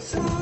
With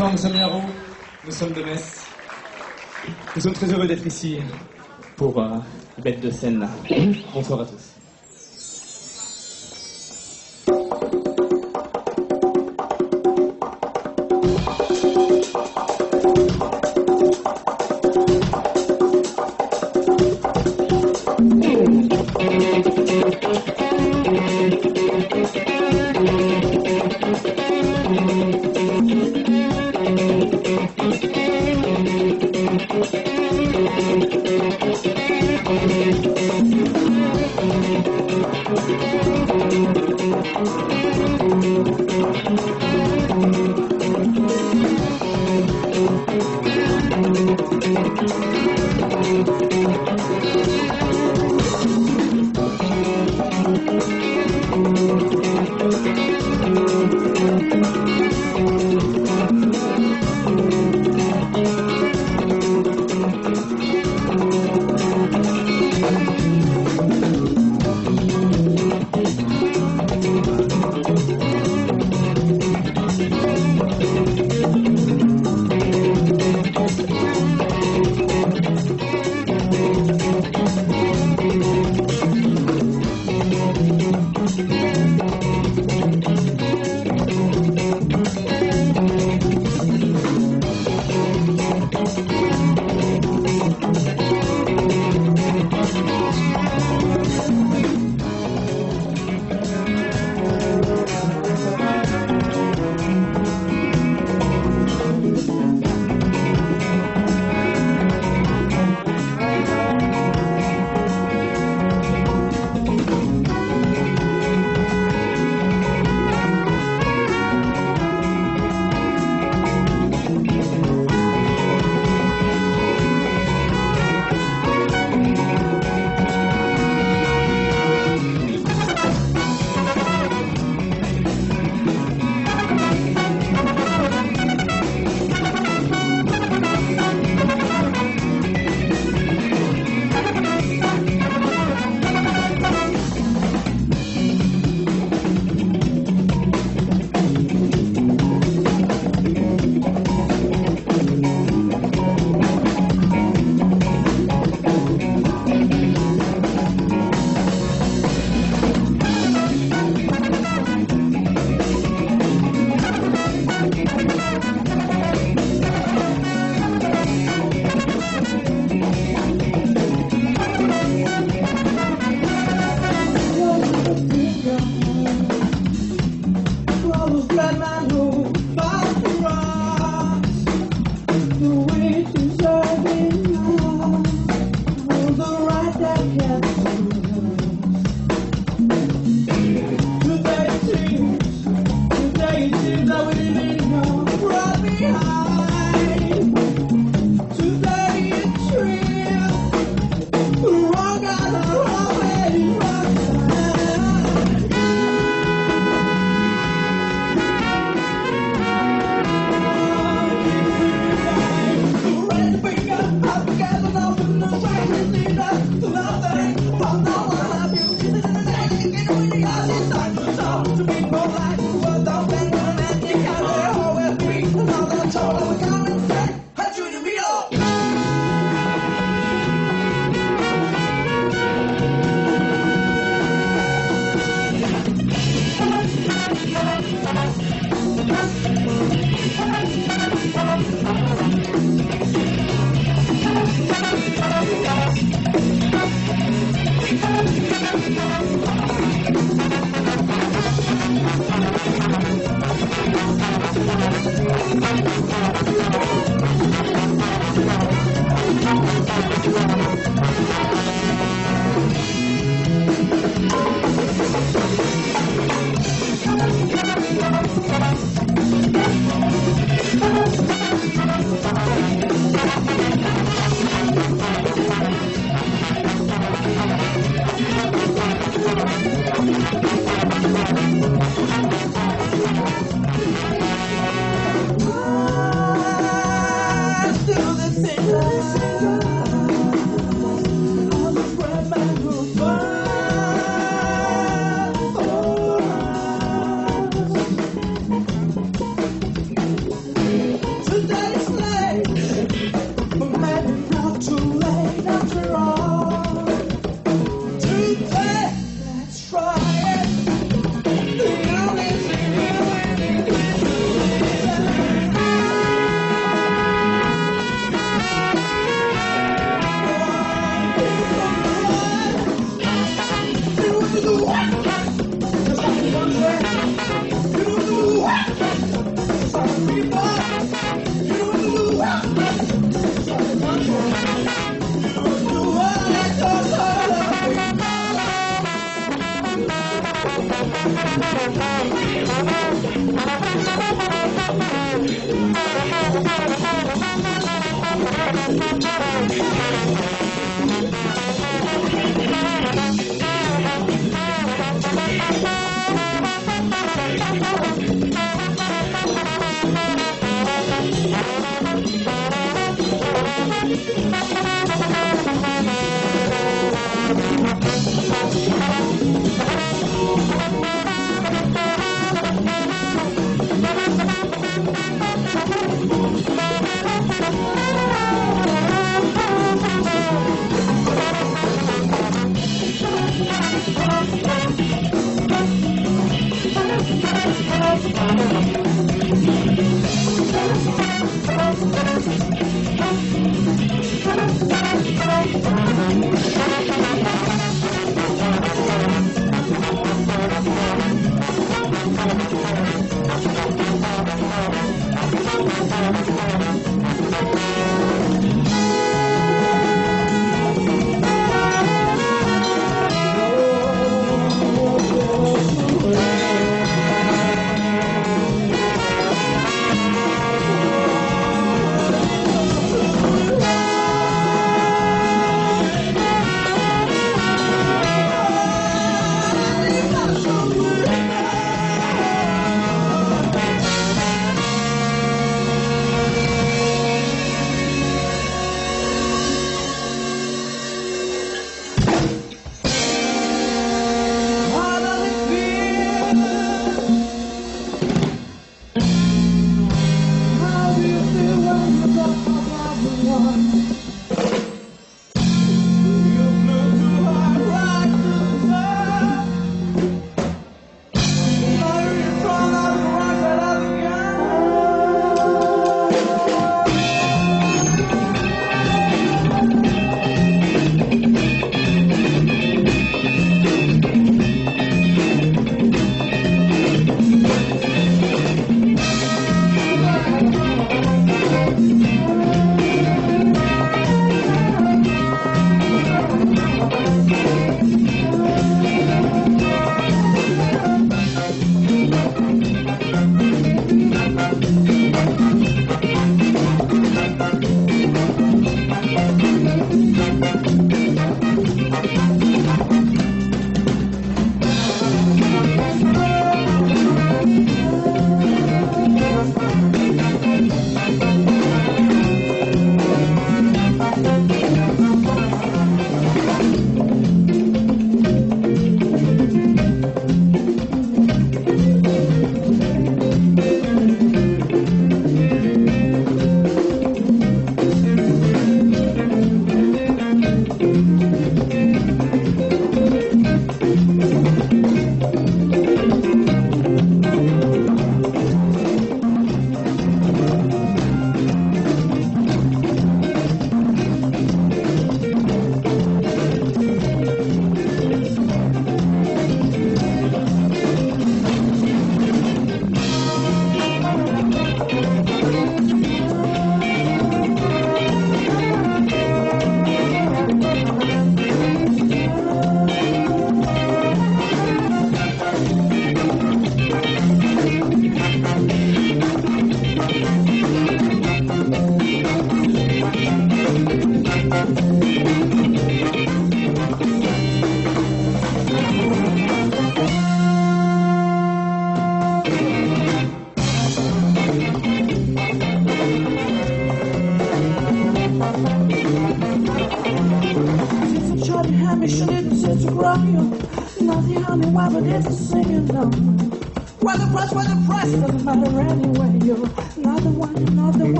bonsoir, nous sommes Yaro, nous sommes de Metz. Nous sommes très heureux d'être ici pour euh, les bêtes de scène. Bonsoir à tous.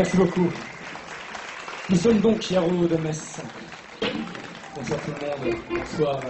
Merci beaucoup. Nous sommes donc hier au de Metz. Bonsoir tout le monde. Bonsoir.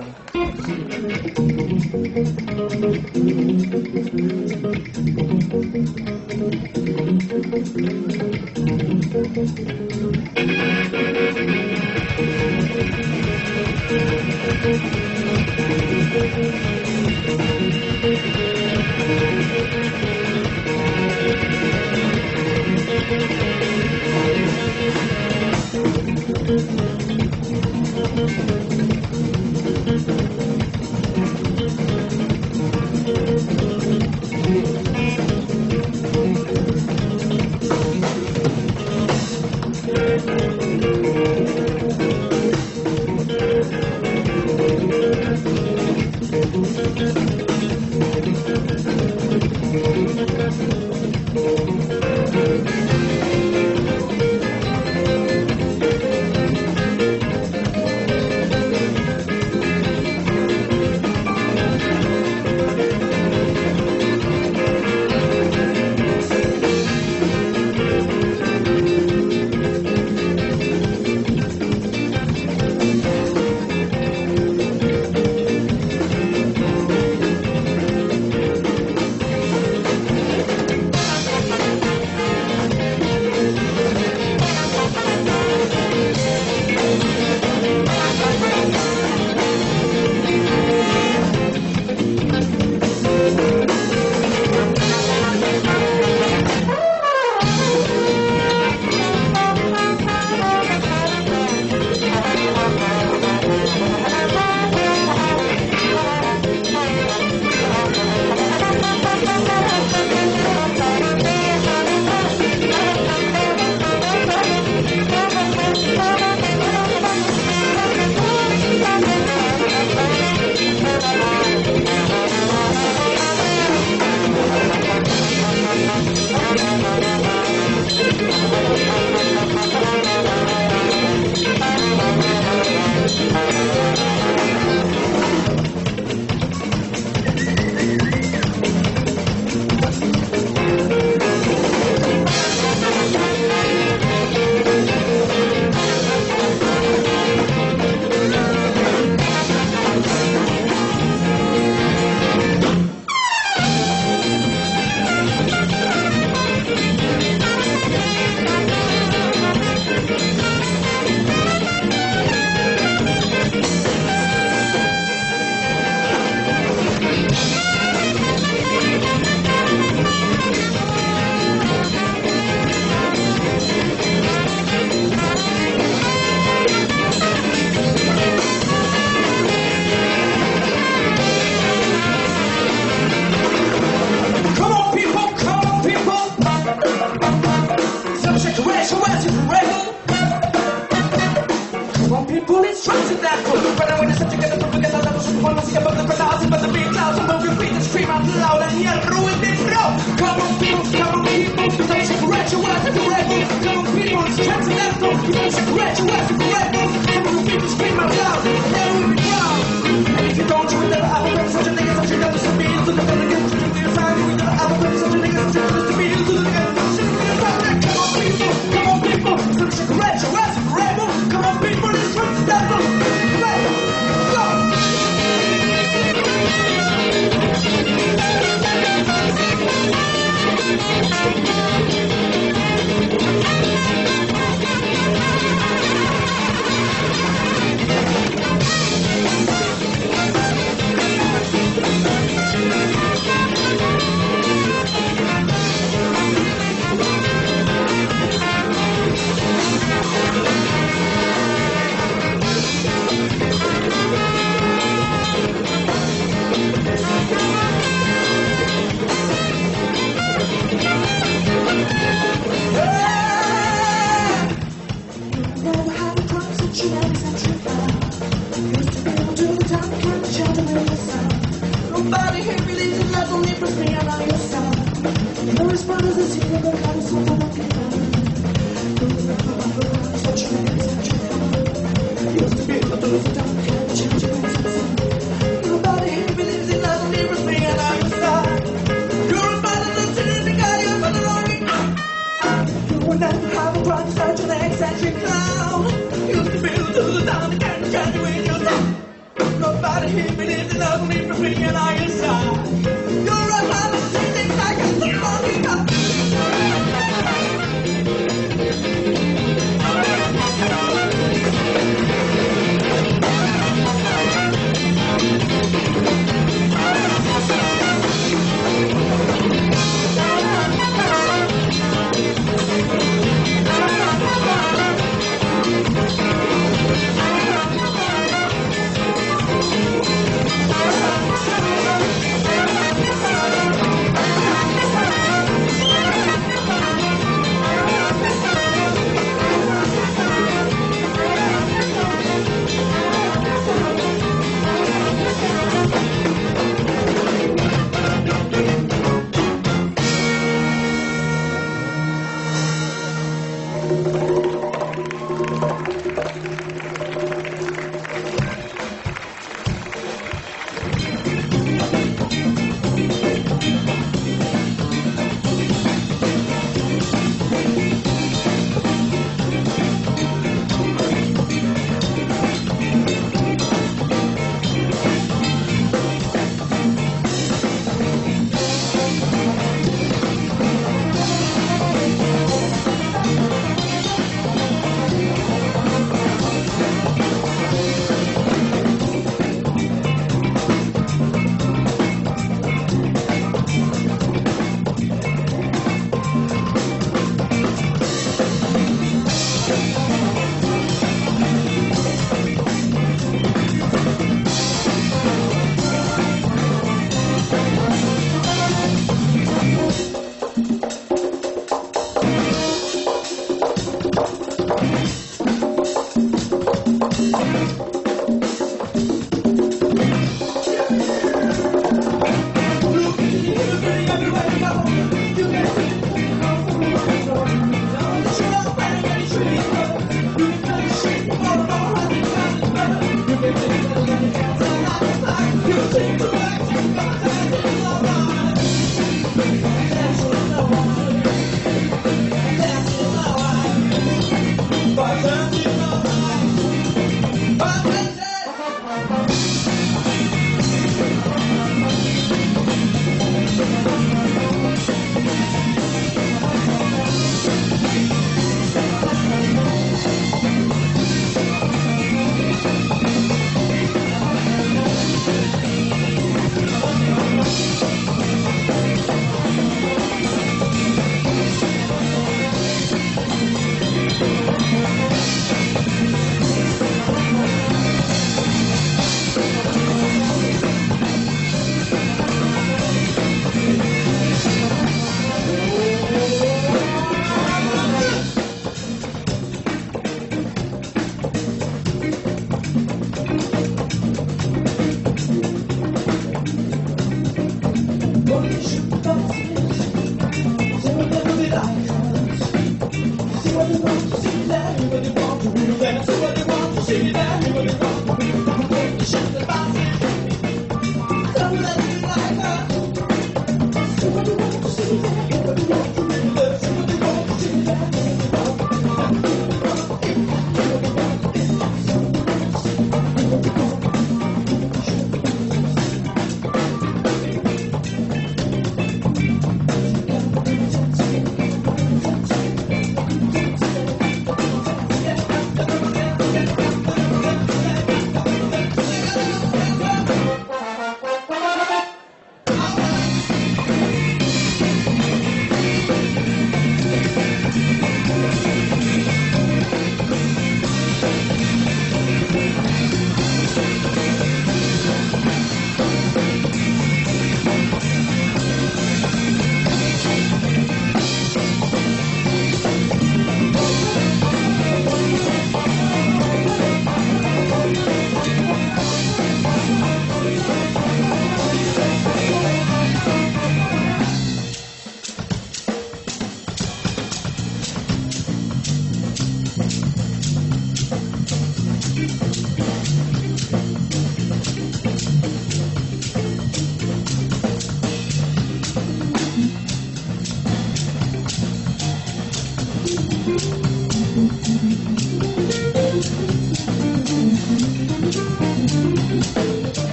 way, she that way.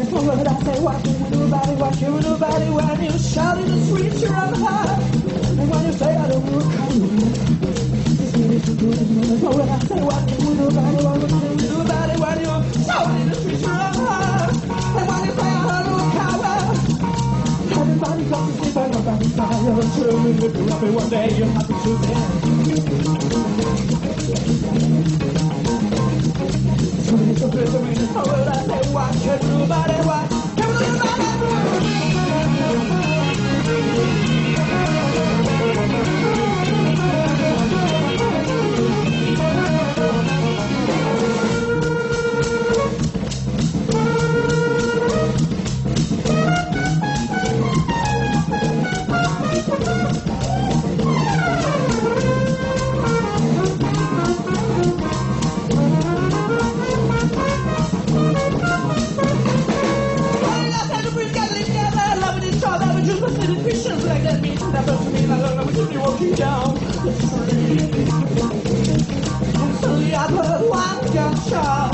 the floor I say, what you do about it, what you do about it, when you shout in the street, you're on high. And when you say, I don't look at this you don't minute, so when I say, what you do about it, what you do about it, when you shout in the streets, you're. And when you say, I don't look at everybody got to sleep and nobody's tired. True, if you're happy one day, you're happy today. Everybody watch, everybody watch. Suddenly I heard one gunshot.